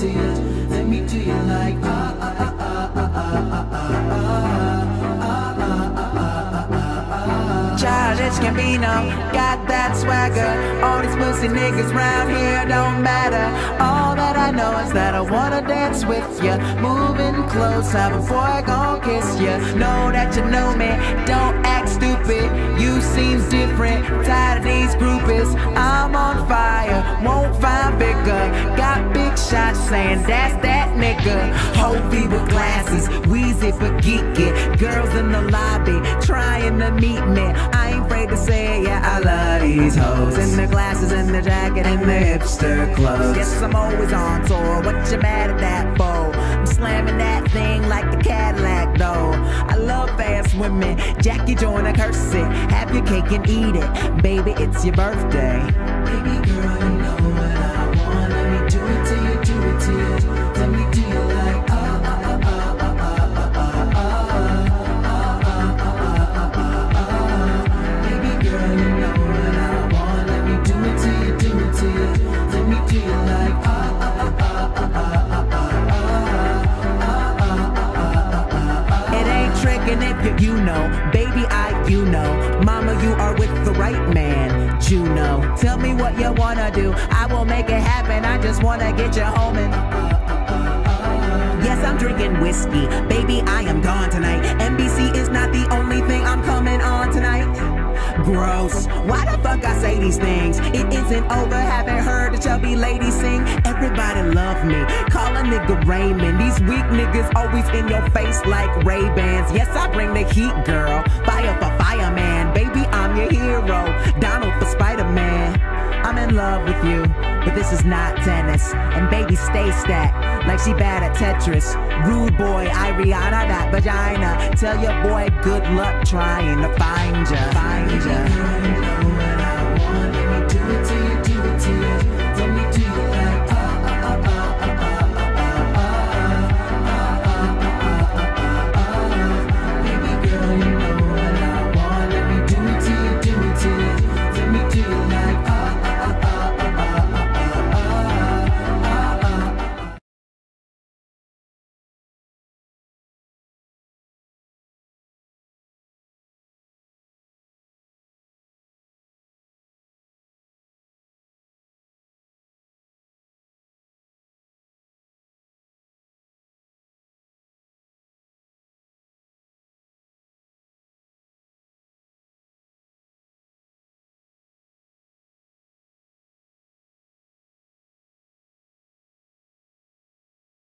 to you, let me do you like ah ah ah ah ah ah got that swagger. All these pussy niggas round here don't matter. All that I know is that I wanna dance with you. Moving closer before I gon' kiss you. Know that you know me, don't act stupid. You seems different, tired of these groupies. Shots saying that's that nigga. Hovey with glasses, Weezy for geeky. Girls in the lobby trying to meet me. I ain't afraid to say yeah, I love these hoes. In the glasses, in the jacket, in the hipster clothes. Yes, I'm always on tour. What you mad at that for? I'm slamming that thing like the Cadillac, though. I love fast women. Jackie Joyner-Kersee. Have your cake and eat it. Baby, it's your birthday. Baby girl, see you know, baby I you know, mama you are with the right man. Juno, tell me what you wanna do. I will make it happen. I just wanna get you home and. Yes, I'm drinking whiskey. Baby, I am Gross. Why the fuck I say these things? It isn't over. Haven't heard the chubby lady sing. Everybody love me. Call a nigga Raymond. These weak niggas always in your face like Ray Bans. Yes, I bring the heat, girl. Fire for fireman. But this is not tennis. And baby, stay stacked like she bad at Tetris. Rude boy, Ariana, that vagina. Tell your boy good luck trying to find ya. Find ya.